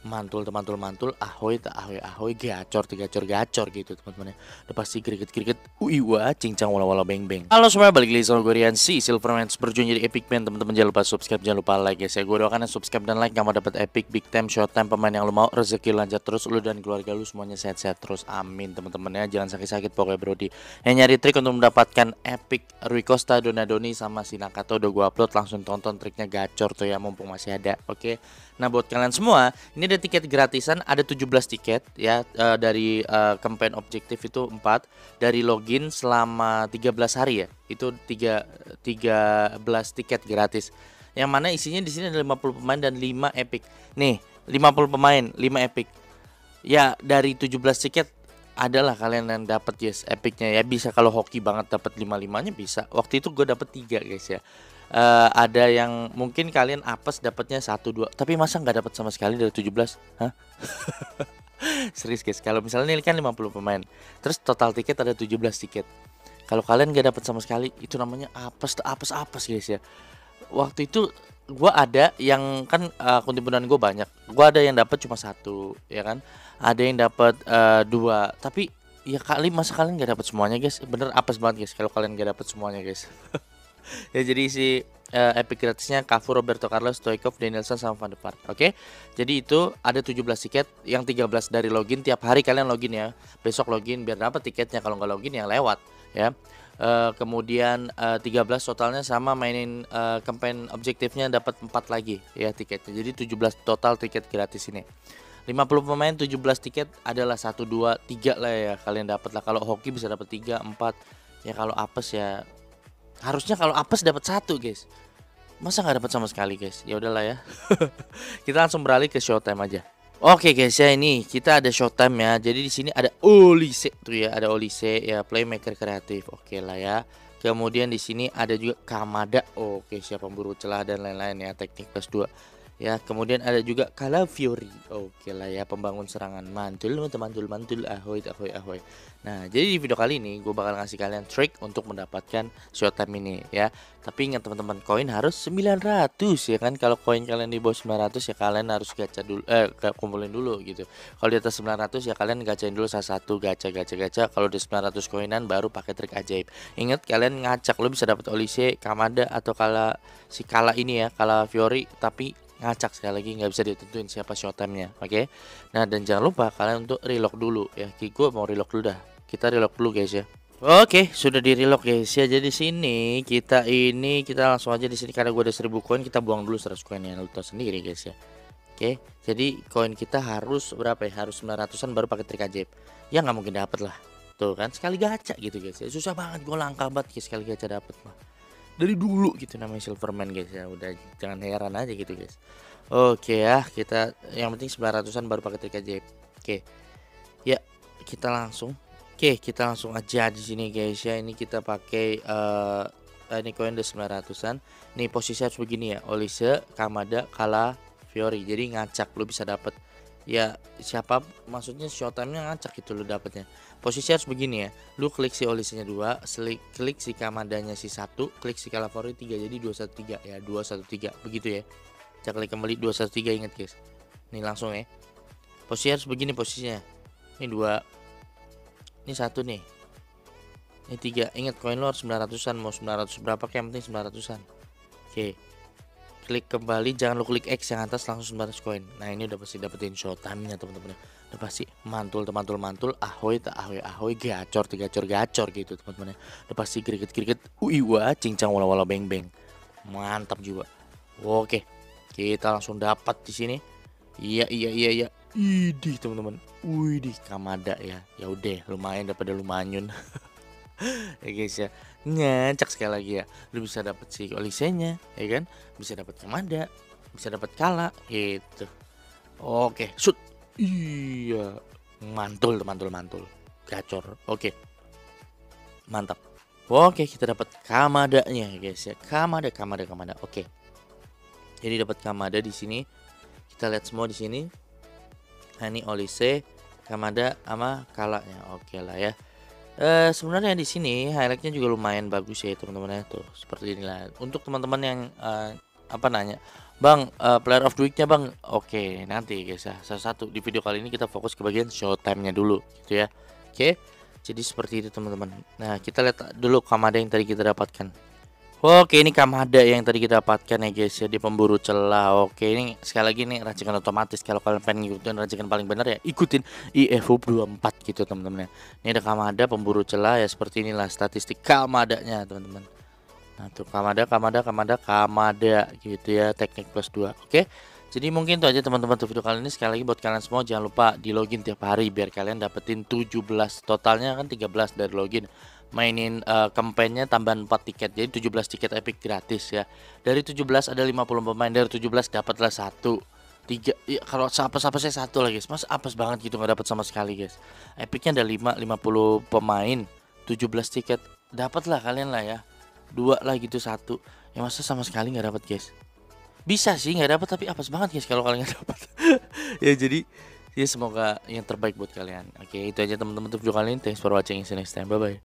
mantul mantul mantul ahoy tak ahoy ahoy gacor gacor gacor gitu teman-teman ya. Udah pasti greget greget ui wah cincang wala wala beng beng halo semua balik lagi sama gue Rian si Silverman berjuang jadi epic man. Teman-teman jangan lupa subscribe jangan lupa like ya saya gue doakan subscribe dan like kamu dapat epic big time short time pemain yang lu mau rezeki lancar terus lu dan keluarga lu semuanya sehat-sehat terus. Amin teman-teman ya. Jangan sakit-sakit pokoknya brody yang nyari trik untuk mendapatkan epic Rui Costa Donadoni sama si Nakato udah gue upload langsung tonton triknya gacor tuh ya mumpung masih ada oke? okay? Nah buat kalian semua, ini ada tiket gratisan, ada 17 tiket ya uh, dari uh, campaign objektif itu 4 dari login selama 13 hari ya. Itu 3 13 tiket gratis. Yang mana isinya di sini ada 50 pemain dan 5 epic. Nih, 50 pemain, 5 epic. Ya, dari 17 tiket adalah kalian yang dapat yes epicnya ya bisa kalau hoki banget dapat lima limanya bisa waktu itu gue dapat tiga guys ya uh, ada yang mungkin kalian apes dapatnya satu dua tapi masa nggak dapat sama sekali dari 17 Hah? serius guys. Kalau misalnya ini kan 50 pemain terus total tiket ada 17 tiket. Kalau kalian nggak dapat sama sekali itu namanya apes apes apes guys ya. Waktu itu gue ada yang kan uh, kuntimpunan gue banyak. Gue ada yang dapat cuma satu ya kan? Ada yang dapat uh, dua tapi ya kali masa kalian nggak dapat semuanya guys? Bener apes banget guys kalau kalian nggak dapat semuanya guys ya jadi si uh, epic gratisnya Cafu, Roberto Carlos, Stoikov, Danielson sama Van de Vaart. Oke. Okay? Jadi itu ada 17 tiket yang 13 dari login tiap hari kalian login ya. Besok login biar dapat tiketnya kalau nggak login yang lewat ya. Uh, kemudian uh, eh, 13 totalnya sama mainin uh, campaign objektifnya dapat 4 lagi ya tiketnya. Jadi 17 total tiket gratis ini. 50 pemain 17 tiket adalah 1 2 3 lah ya kalian dapat lah. Kalau hoki bisa dapat 3 4 ya kalau apes ya harusnya kalau apes dapat satu guys masa nggak dapat sama sekali guys ya udahlah ya kita langsung beralih ke showtime aja Oke guys ya ini kita ada showtime ya. Jadi di sini ada Olise tuh ya, ada Olise ya playmaker kreatif. Oke lah ya. Kemudian di sini ada juga Kamada. Oke siapa pemburu celah dan lain-lain ya teknik plus 2 ya kemudian ada juga Calafiori oke lah ya pembangun serangan mantul mantul mantul ahoy ahoy ahoy. Nah jadi di video kali ini gue bakal ngasih kalian trik untuk mendapatkan showtime ini ya. Tapi ingat teman-teman koin harus 900 ya kan? Kalau koin kalian di bawah 900 ya kalian harus gacha dulu eh kumpulin dulu gitu. Kalau di atas 900 ya kalian gacain dulu salah satu gacha gacha gacha. Kalau di 900 koinan baru pakai trik ajaib. Ingat kalian ngacak lo bisa dapat Olise Kamada atau kala si kala ini ya kala Fiori tapi ngacak sekali lagi nggak bisa ditentuin siapa showtime-nya oke okay? nah dan jangan lupa kalian untuk relock dulu ya gue mau relock dulu dah kita relock dulu guys ya Oke, sudah di relock guys ya. Jadi sini kita ini kita langsung aja di sini karena gue ada 1000 koin kita buang dulu 100 koin yang lu sendiri guys ya. Oke, jadi koin kita harus berapa ya? Harus 900-an baru pakai trik ajaib. Ya nggak mungkin dapet lah. Tuh kan sekali gacha gitu guys ya. Susah banget gue langka banget guys sekali gacha dapet mah dari dulu gitu namanya Silverman guys ya. Udah jangan heran aja gitu guys. Oke ya kita yang penting 900an baru pakai trik ajaib. Oke. Ya kita langsung. Oke kita langsung aja di sini guys ya. Ini kita pakai uh, ini koin udah 900an nih posisi harus begini ya. Olise Kamada Kala Fiori. Jadi ngacak lu bisa dapat ya siapa maksudnya showtime-nya ngacak gitu lo dapetnya. Posisi harus begini ya. Lu klik si olisnya dua klik klik si kamadanya si satu klik si kalavori tiga jadi dua satu tiga. Ya dua satu tiga begitu ya. Cek klik kembali dua satu tiga ingat guys. Nih langsung ya. Posisi harus begini posisinya. Ini dua ini satu nih. Ini tiga ingat koin lo harus 900an mau 900 berapa kayak yang penting 900an oke klik kembali jangan lu klik X yang atas langsung 900 koin. Nah ini udah pasti dapetin showtime nya teman-teman. Udah pasti mantul mantul mantul ahoy tak ahoy ahoy gacor gacor gacor gitu teman-teman. Udah pasti greget greget ui wah cincang wala wala beng beng mantap juga oke kita langsung dapat di sini. Iya iya iya iya. Idih teman-teman. Widih kamada ya. Ya udah lumayan daripada lumayan ya guys ya. Ngacak sekali lagi ya. Lu bisa dapat si olisenya ya kan? Bisa dapat kemada bisa dapat kala gitu. Oke shoot. Iya. Mantul mantul mantul. Gacor. Oke. Mantap. Oke kita dapat kamadanya guys ya. Kamada kamada kamada. Oke. Jadi dapat kamada di sini. Kita lihat semua di sini. Ini olise kamada sama kalanya. Oke lah ya Uh, sebenarnya di sini highlightnya juga lumayan bagus ya teman-teman ya tuh seperti inilah untuk teman-teman yang uh, apa nanya Bang, uh, player of the week-nya Bang. Oke, nanti guys ya. Salah satu di video kali ini kita fokus ke bagian showtime-nya dulu gitu ya. Oke. Jadi seperti itu teman-teman. Nah, kita lihat dulu Kamada yang tadi kita dapatkan. Oke, ini Kamada yang tadi kita dapatkan ya guys ya di pemburu celah. Oke, ini sekali lagi nih racikan otomatis kalau kalian pengen ngikutin racikan paling benar ya ikutin IFU 24 gitu teman-teman ya. Ini ada Kamada pemburu celah ya seperti inilah statistik Kamadanya teman-teman. Nah, tuh Kamada, Kamada, Kamada, Kamada gitu ya, teknik plus 2. Oke. Jadi mungkin itu aja teman-teman untuk video kali ini. Sekali lagi buat kalian semua jangan lupa di login tiap hari biar kalian dapetin 17 totalnya kan 13 dari login. Mainin uh, kampanye tambahan 4 tiket. Jadi 17 tiket epic gratis ya. Dari 17 ada 50 pemain, dari 17 dapatlah satu. Tiga ya, kalau apa-apa saya satu lagi guys. Mas apes banget gitu nggak dapat sama sekali guys. Epicnya ada 5 50 pemain 17 tiket. Dapatlah kalian lah ya. Dua lah gitu satu. Ya masa sama sekali nggak dapat guys? Bisa sih nggak dapat tapi apa banget guys kalau kalian dapat ya jadi ya semoga yang terbaik buat kalian. Oke itu aja teman-teman. Untuk kali ini thanks for watching. See you next time. Bye bye